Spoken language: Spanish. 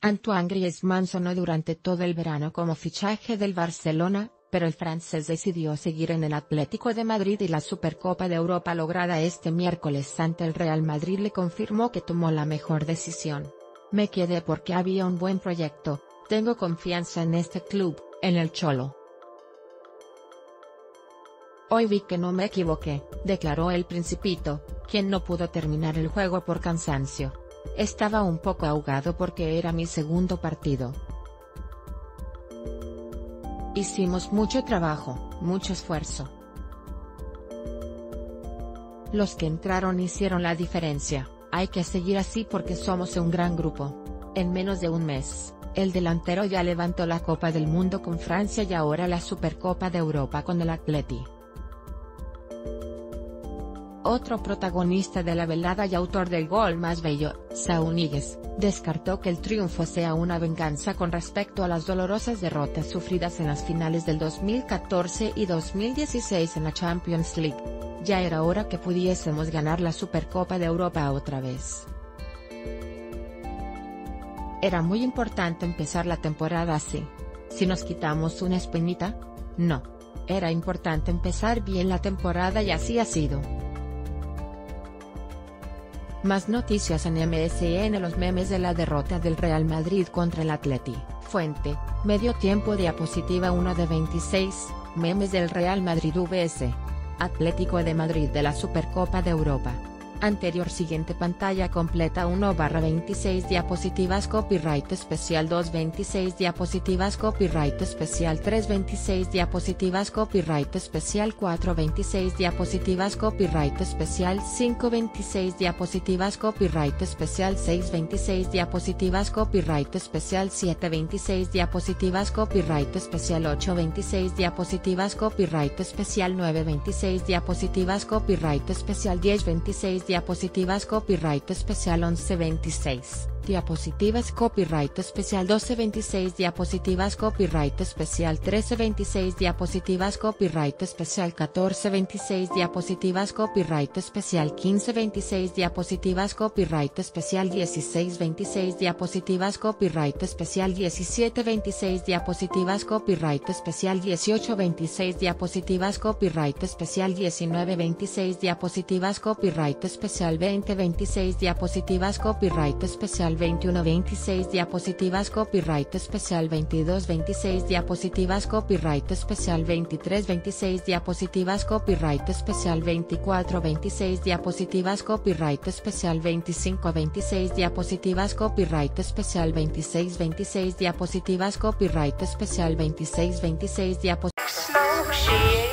Antoine Griezmann sonó durante todo el verano como fichaje del Barcelona, pero el francés decidió seguir en el Atlético de Madrid y la Supercopa de Europa lograda este miércoles ante el Real Madrid le confirmó que tomó la mejor decisión. Me quedé porque había un buen proyecto, tengo confianza en este club, en el Cholo. Hoy vi que no me equivoqué, declaró el Principito, quien no pudo terminar el juego por cansancio. Estaba un poco ahogado porque era mi segundo partido. Hicimos mucho trabajo, mucho esfuerzo. Los que entraron hicieron la diferencia, hay que seguir así porque somos un gran grupo. En menos de un mes, el delantero ya levantó la Copa del Mundo con Francia y ahora la Supercopa de Europa con el Atleti. Otro protagonista de la velada y autor del gol más bello, Saúl descartó que el triunfo sea una venganza con respecto a las dolorosas derrotas sufridas en las finales del 2014 y 2016 en la Champions League. Ya era hora que pudiésemos ganar la Supercopa de Europa otra vez. Era muy importante empezar la temporada así. Si nos quitamos una espinita, no. Era importante empezar bien la temporada y así ha sido. Más noticias en MSN Los memes de la derrota del Real Madrid contra el Atleti. Fuente, medio tiempo diapositiva 1 de 26, memes del Real Madrid vs. Atlético de Madrid de la Supercopa de Europa. Anterior siguiente pantalla completa 1 barra 26 diapositivas copyright especial 2 26 diapositivas copyright especial 3 26 diapositivas copyright especial 4 26 diapositivas copyright especial 5 26 diapositivas copyright especial 6 26 diapositivas copyright especial 7 26 diapositivas copyright especial 8 26 diapositivas copyright especial 9 26 diapositivas copyright especial 10 26 diapositivas copyright especial 1126 diapositivas copyright especial 1226 diapositivas copyright especial 1326 diapositivas copyright especial 1426 diapositivas copyright especial 1526 diapositivas copyright especial 1626 diapositivas copyright especial 1726 diapositivas copyright especial 1826 diapositivas copyright especial 1926 diapositivas copyright especial 2026 diapositivas copyright especial 21 26 diapositivas copyright especial 22 26 diapositivas copyright especial 23 26 diapositivas copyright especial 24 26 diapositivas copyright especial 25 26 diapositivas copyright especial 26 26 diapositivas copyright especial 26 26 diapositivas